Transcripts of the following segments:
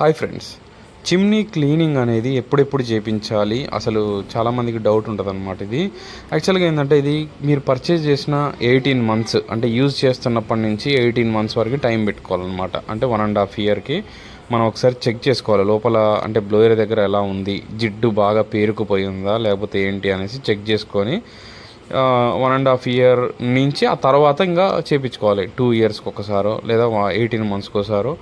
Hi friends chimney cleaning అనేది ఎప్పుడెప్పుడు చేపించాలి? అసలు చాలామందికి డౌట్ ఉంటుంది అనమాట ఇది. యాక్చువల్గా ఏంటంటే ఇది మీరు పర్చేజ్ చేసిన ఎయిటీన్ మంత్స్ అంటే యూజ్ చేస్తున్నప్పటి నుంచి ఎయిటీన్ మంత్స్ వరకు టైం పెట్టుకోవాలన్నమాట. అంటే వన్ అండ్ హాఫ్ ఇయర్కి మనం ఒకసారి చెక్ చేసుకోవాలి. లోపల అంటే బ్లోయర్ దగ్గర ఎలా ఉంది? జిడ్డు బాగా పేరుకుపోయి ఉందా లేకపోతే ఏంటి అనేసి చెక్ చేసుకొని వన్ అండ్ హాఫ్ ఇయర్ నుంచి ఆ తర్వాత ఇంకా చేపించుకోవాలి. టూ ఇయర్స్కి ఒకసారో లేదా ఎయిటీన్ మంత్స్కి ఒకసారో.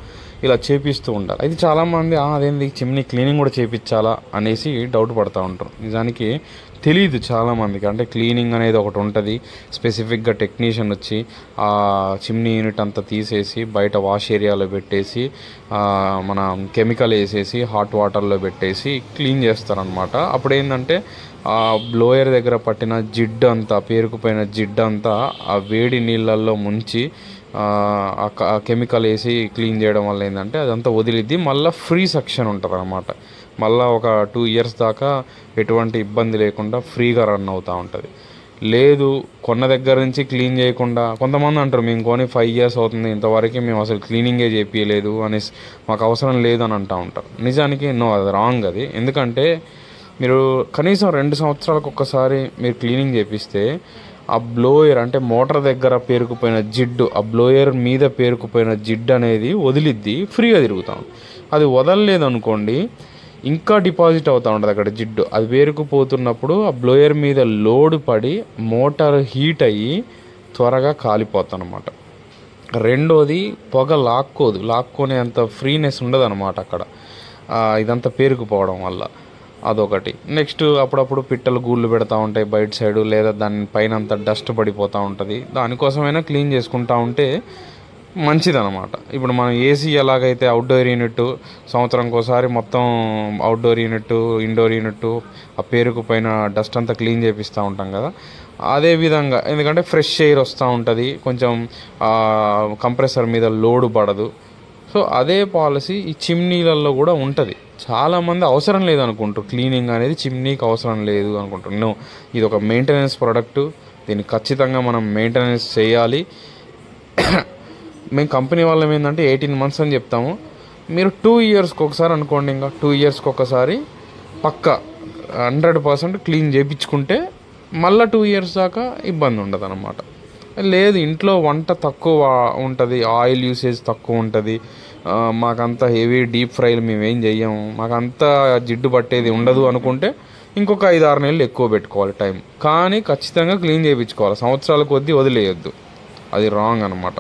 ఇలా చేపిస్తూ ఉండాలి. అయితే చాలామంది అదేంది చిమ్నీ క్లీనింగ్ కూడా చేపించాలా అనేసి డౌట్ పడుతూ ఉంటారు. నిజానికి తెలియదు చాలామందికి. అంటే క్లీనింగ్ అనేది ఒకటి ఉంటుంది. స్పెసిఫిక్గా టెక్నీషియన్ వచ్చి ఆ చిమ్నీ యూనిట్ అంతా తీసేసి బయట వాష్ ఏరియాలో పెట్టేసి మన కెమికల్ వేసేసి హాట్ వాటర్లో పెట్టేసి క్లీన్ చేస్తారనమాట అప్పుడు ఏంటంటే ఆ బ్లోయర్ దగ్గర పట్టిన జిడ్డు అంతా పేరుకుపోయిన జిడ్డు అంతా ఆ వేడి నీళ్ళల్లో ముంచి కెమికల్ వేసి క్లీన్ చేయడం వల్ల ఏంటంటే అదంతా వదిలిద్ది. మళ్ళీ ఫ్రీ సెక్షన్ ఉంటుంది అనమాట మళ్ళీ ఒక టూ ఇయర్స్ దాకా ఎటువంటి ఇబ్బంది లేకుండా ఫ్రీగా రన్ అవుతూ ఉంటుంది. లేదు కొన్న దగ్గర నుంచి క్లీన్ చేయకుండా కొంతమంది అంటారు మేము కొని ఫైవ్ ఇయర్స్ అవుతుంది ఇంతవరకు మేము అసలు క్లీనింగే చేపించలేదు అనేసి. మాకు అవసరం లేదు అని అంటూ ఉంటారు. నిజానికి నో అది రాంగ్ అది. ఎందుకంటే మీరు కనీసం రెండు సంవత్సరాలకు ఒక్కసారి మీరు క్లీనింగ్ చేపిస్తే ఆ బ్లోయర్ అంటే మోటార్ దగ్గర పేరుకుపోయిన జిడ్డు ఆ బ్లోయర్ మీద పేరుకుపోయిన జిడ్డు అనేది వదిలిద్ది ఫ్రీగా తిరుగుతాం అది వదలలేదనుకోండి ఇంకా డిపాజిట్ అవుతూ ఉంటుంది అక్కడ జిడ్డు. అది పేరుకుపోతున్నప్పుడు ఆ బ్లోయర్ మీద లోడ్ పడి మోటార్ హీట్ అయ్యి త్వరగా కాలిపోతాం అనమాట రెండోది పొగ లాక్కోదు. లాక్కోనే అంత ఫ్రీనెస్ ఉండదు అనమాట అక్కడ ఇదంతా పేరుకుపోవడం వల్ల. అదొకటి. నెక్స్ట్ అప్పుడప్పుడు పిట్టలు గూళ్ళు పెడతా ఉంటాయి బయట సైడు లేదా దాని పైన అంతా డస్ట్ పడిపోతూ ఉంటుంది. దానికోసమైనా క్లీన్ చేసుకుంటా ఉంటే మంచిదన్నమాట ఇప్పుడు మనం ఏసీ ఎలాగైతే అవుట్డోర్ యూనిట్ సంవత్సరంకోసారి మొత్తం అవుట్డోర్ యూనిట్ ఇండోర్ యూనిట్ ఆ పేరుకు పైన డస్ట్ అంతా క్లీన్ చేపిస్తూ ఉంటాం కదా. అదే విధంగా ఎందుకంటే ఫ్రెష్ ఎయిర్ వస్తూ ఉంటుంది. కొంచెం కంప్రెసర్ మీద లోడ్ పడదు. సో అదే పాలసీ ఈ చిమ్నీలలో కూడా ఉంటుంది. చాలామంది అవసరం లేదు అనుకుంటారు. క్లీనింగ్ అనేది చిమ్నీకి అవసరం లేదు అనుకుంటారు. నో ఇది ఒక మెయింటెనెన్స్ ప్రోడక్ట్ దీన్ని ఖచ్చితంగా మనం మెయింటెనెన్స్ చేయాలి. మేము కంపెనీ వాళ్ళం ఏంటంటే ఎయిటీన్ మంత్స్ అని చెప్తాము. మీరు టూ ఇయర్స్కి ఒకసారి అనుకోండి ఇంకా. టూ ఇయర్స్కి ఒకసారి పక్క హండ్రెడ్ పర్సెంట్ క్లీన్ చేయించుకుంటే మళ్ళీ టూ ఇయర్స్ దాకా ఇబ్బంది ఉండదు అనమాట లేదు ఇంట్లో వంట తక్కువ ఉంటుంది ఆయిల్ యూసేజ్ తక్కువ ఉంటుంది. మాకంత హెవీ డీప్ ఫ్రైలు మేము ఏం చెయ్యము మాకంత జిడ్డు పట్టేది ఉండదు అనుకుంటే ఇంకొక ఐదు ఆరు నెలలు ఎక్కువ పెట్టుకోవాలి టైం. కానీ ఖచ్చితంగా క్లీన్ చేయించుకోవాలి. సంవత్సరాల కొద్దీ వదిలేయొద్దు. అది రాంగ్ అనమాట